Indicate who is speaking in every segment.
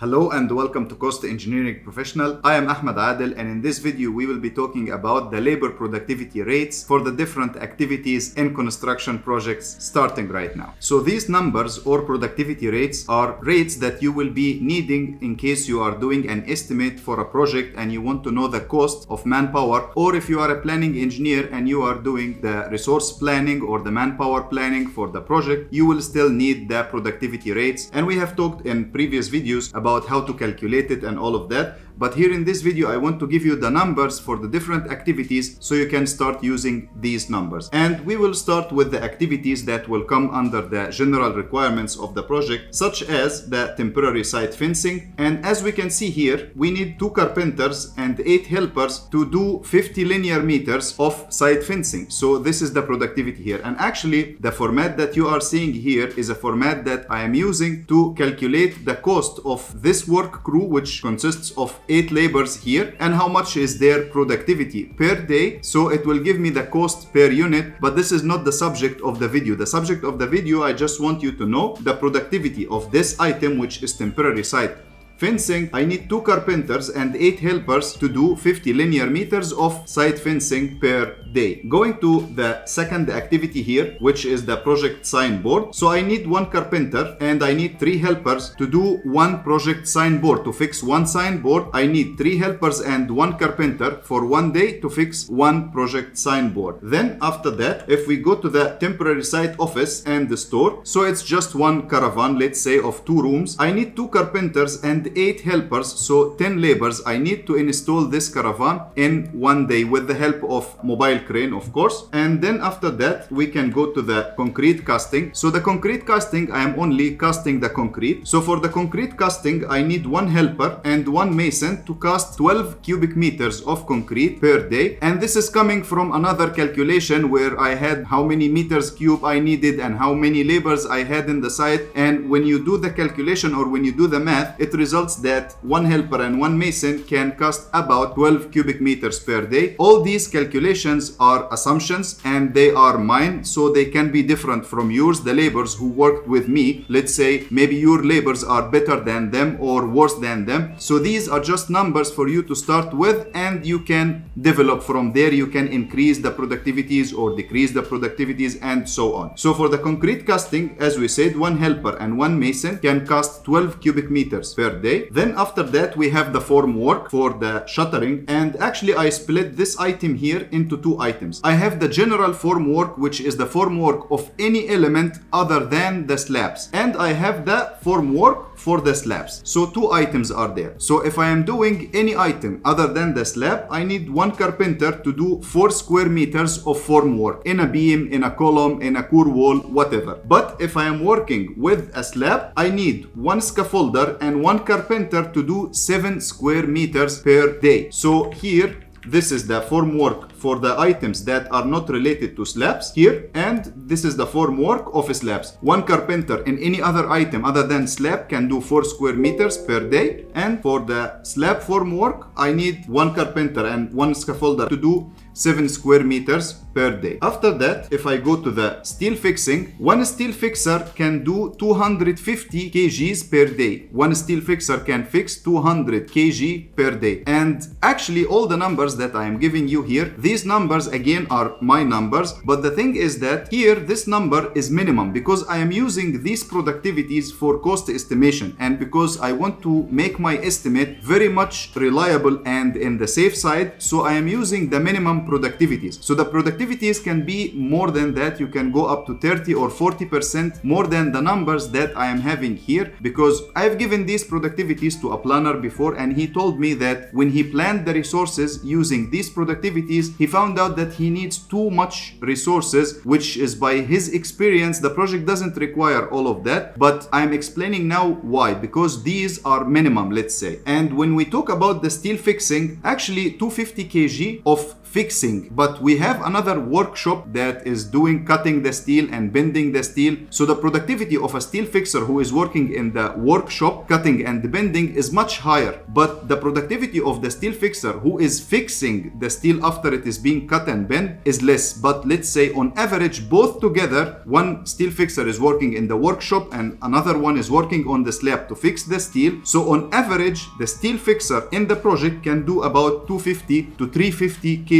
Speaker 1: Hello and welcome to Cost Engineering Professional. I am Ahmed Adel and in this video we will be talking about the labor productivity rates for the different activities in construction projects starting right now. So these numbers or productivity rates are rates that you will be needing in case you are doing an estimate for a project and you want to know the cost of manpower or if you are a planning engineer and you are doing the resource planning or the manpower planning for the project, you will still need the productivity rates and we have talked in previous videos about about how to calculate it and all of that. But here in this video, I want to give you the numbers for the different activities so you can start using these numbers. And we will start with the activities that will come under the general requirements of the project, such as the temporary site fencing. And as we can see here, we need two carpenters and eight helpers to do 50 linear meters of site fencing. So this is the productivity here. And actually, the format that you are seeing here is a format that I am using to calculate the cost of this work crew, which consists of eight laborers here, and how much is their productivity per day. So it will give me the cost per unit, but this is not the subject of the video. The subject of the video, I just want you to know the productivity of this item, which is temporary site Fencing, I need two carpenters and eight helpers to do 50 linear meters of site fencing per day. Going to the second activity here, which is the project signboard. So I need one carpenter and I need three helpers to do one project signboard. To fix one signboard, I need three helpers and one carpenter for one day to fix one project signboard. Then after that, if we go to the temporary site office and the store, so it's just one caravan, let's say of two rooms. I need two carpenters and 8 helpers, so 10 laborers. I need to install this caravan in one day with the help of mobile crane, of course. And then after that, we can go to the concrete casting. So the concrete casting, I am only casting the concrete. So for the concrete casting, I need one helper and one mason to cast 12 cubic meters of concrete per day. And this is coming from another calculation where I had how many meters cube I needed and how many laborers I had in the site. And when you do the calculation or when you do the math, it results that one helper and one mason can cast about 12 cubic meters per day. All these calculations are assumptions and they are mine, so they can be different from yours. The laborers who worked with me, let's say maybe your laborers are better than them or worse than them. So these are just numbers for you to start with and you can develop from there. You can increase the productivities or decrease the productivities and so on. So for the concrete casting, as we said, one helper and one mason can cast 12 cubic meters per day. Then after that, we have the form work for the shuttering. And actually, I split this item here into two items. I have the general form work, which is the form work of any element other than the slabs. And I have the form work for the slabs. So two items are there. So if I am doing any item other than the slab, I need one carpenter to do four square meters of form work in a beam, in a column, in a core wall, whatever. But if I am working with a slab, I need one scaffolder and one carpenter to do seven square meters per day. So here this is the form work for the items that are not related to slabs here and this is the form work of slabs. One carpenter in any other item other than slab can do 4 square meters per day and for the slab form work I need one carpenter and one scaffolder to do 7 square meters per day. After that, if I go to the steel fixing, one steel fixer can do 250 kgs per day. One steel fixer can fix 200 kg per day. And actually all the numbers that I am giving you here, these numbers again are my numbers. But the thing is that here this number is minimum because I am using these productivities for cost estimation and because I want to make my estimate very much reliable and in the safe side. So I am using the minimum productivities. So the productivities can be more than that. You can go up to 30 or 40% more than the numbers that I am having here because I've given these productivities to a planner before and he told me that when he planned the resources using these productivities, he found out that he needs too much resources, which is by his experience, the project doesn't require all of that. But I'm explaining now why, because these are minimum, let's say. And when we talk about the steel fixing, actually 250 kg of fixing. But we have another workshop that is doing cutting the steel and bending the steel. So the productivity of a steel fixer who is working in the workshop cutting and bending is much higher. But the productivity of the steel fixer who is fixing the steel after it is being cut and bent is less. But let's say on average, both together, one steel fixer is working in the workshop and another one is working on the slab to fix the steel. So on average, the steel fixer in the project can do about 250 to 350 kg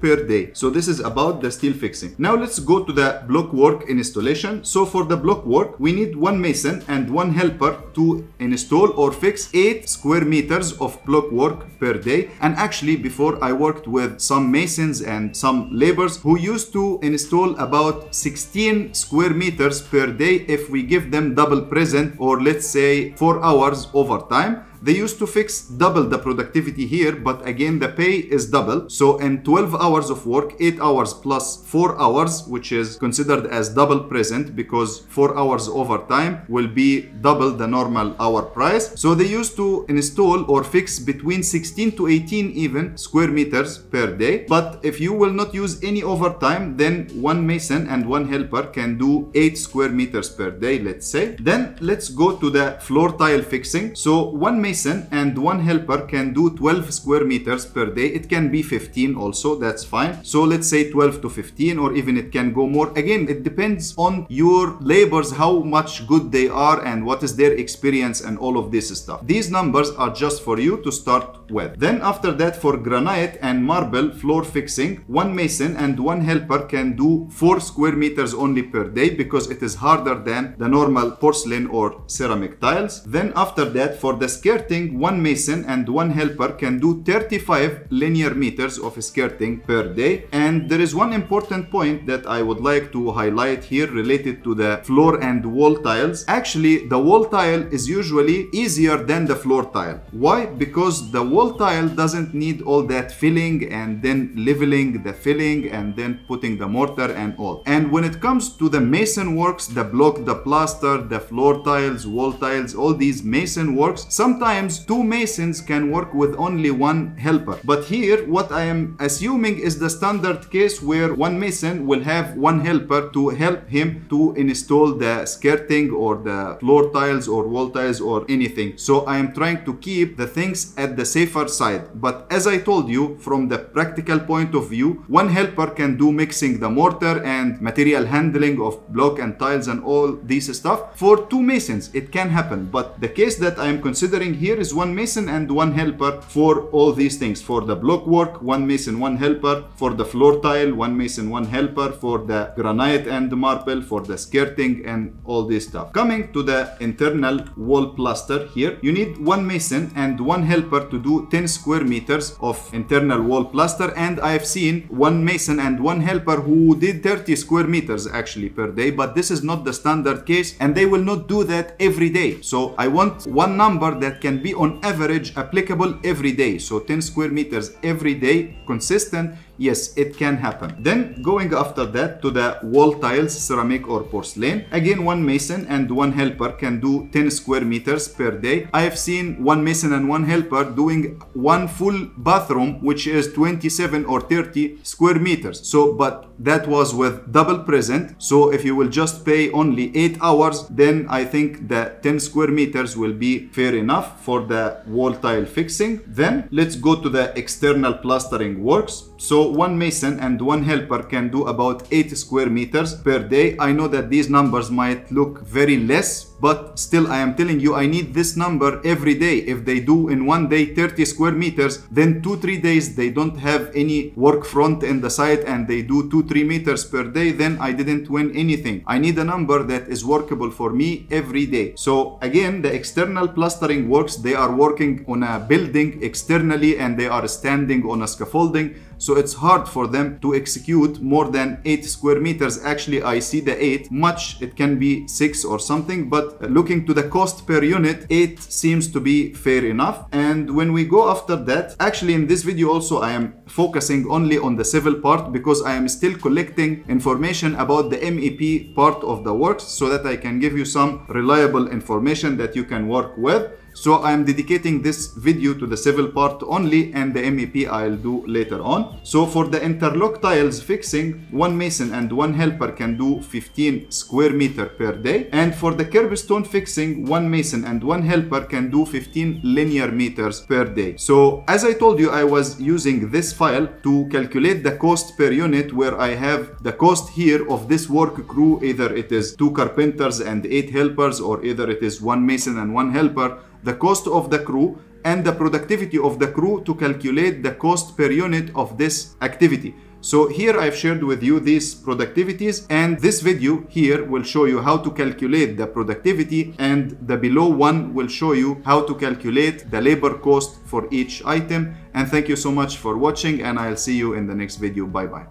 Speaker 1: per day. So this is about the steel fixing. Now let's go to the block work installation. So for the block work, we need one mason and one helper to install or fix 8 square meters of block work per day. And actually before I worked with some masons and some laborers who used to install about 16 square meters per day if we give them double present or let's say 4 hours overtime they used to fix double the productivity here, but again, the pay is double. So in 12 hours of work, 8 hours plus 4 hours, which is considered as double present because 4 hours overtime will be double the normal hour price. So they used to install or fix between 16 to 18 even square meters per day. But if you will not use any overtime, then one mason and one helper can do 8 square meters per day, let's say. Then let's go to the floor tile fixing. So one mason mason and one helper can do 12 square meters per day. It can be 15 also, that's fine. So let's say 12 to 15 or even it can go more. Again, it depends on your labors, how much good they are and what is their experience and all of this stuff. These numbers are just for you to start with. Then after that for granite and marble floor fixing, one mason and one helper can do 4 square meters only per day because it is harder than the normal porcelain or ceramic tiles. Then after that for the skirt skirting, one mason and one helper can do 35 linear meters of skirting per day. And there is one important point that I would like to highlight here related to the floor and wall tiles. Actually, the wall tile is usually easier than the floor tile. Why? Because the wall tile doesn't need all that filling and then leveling the filling and then putting the mortar and all. And when it comes to the mason works, the block, the plaster, the floor tiles, wall tiles, all these mason works, sometimes sometimes two masons can work with only one helper. But here, what I am assuming is the standard case where one mason will have one helper to help him to install the skirting or the floor tiles or wall tiles or anything. So I am trying to keep the things at the safer side. But as I told you, from the practical point of view, one helper can do mixing the mortar and material handling of block and tiles and all this stuff. For two masons, it can happen. But the case that I am considering here is one mason and one helper for all these things. For the block work, one mason, one helper. For the floor tile, one mason, one helper. For the granite and the marble, for the skirting and all this stuff. Coming to the internal wall plaster here, you need one mason and one helper to do 10 square meters of internal wall plaster. And I have seen one mason and one helper who did 30 square meters actually per day, but this is not the standard case and they will not do that every day. So I want one number that can be on average applicable every day. So 10 square meters every day, consistent, yes, it can happen. Then going after that to the wall tiles, ceramic or porcelain. Again, one mason and one helper can do 10 square meters per day. I have seen one mason and one helper doing one full bathroom, which is 27 or 30 square meters. So, but that was with double present. So if you will just pay only 8 hours, then I think the 10 square meters will be fair enough for the wall tile fixing. Then let's go to the external plastering works. So one mason and one helper can do about 8 square meters per day. I know that these numbers might look very less, but still I am telling you I need this number every day. If they do in one day 30 square meters, then 2-3 days they don't have any work front in the site and they do 2-3 meters per day, then I didn't win anything. I need a number that is workable for me every day. So again, the external plastering works, they are working on a building externally and they are standing on a scaffolding so it's hard for them to execute more than 8 square meters actually I see the 8 much it can be 6 or something but looking to the cost per unit it seems to be fair enough. And when we go after that actually in this video also I am focusing only on the civil part because I am still collecting information about the MEP part of the works so that I can give you some reliable information that you can work with So I'm dedicating this video to the civil part only and the MEP I'll do later on. So for the interlock tiles fixing, one mason and one helper can do 15 square meter per day. And for the curbstone fixing, one mason and one helper can do 15 linear meters per day. So as I told you, I was using this file to calculate the cost per unit where I have the cost here of this work crew, either it is two carpenters and eight helpers or either it is one mason and one helper the cost of the crew and the productivity of the crew to calculate the cost per unit of this activity. So here I've shared with you these productivities and this video here will show you how to calculate the productivity and the below one will show you how to calculate the labor cost for each item. And thank you so much for watching and I'll see you in the next video. Bye bye.